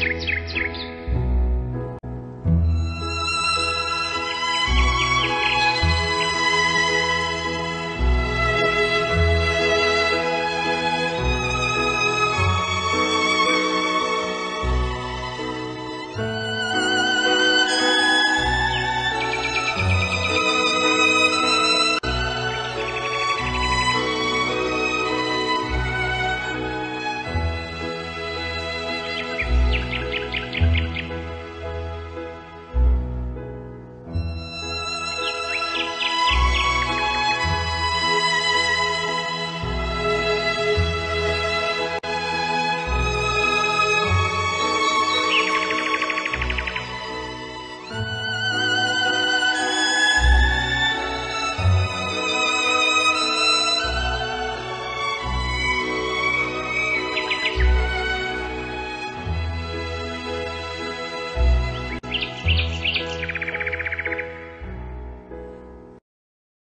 うん。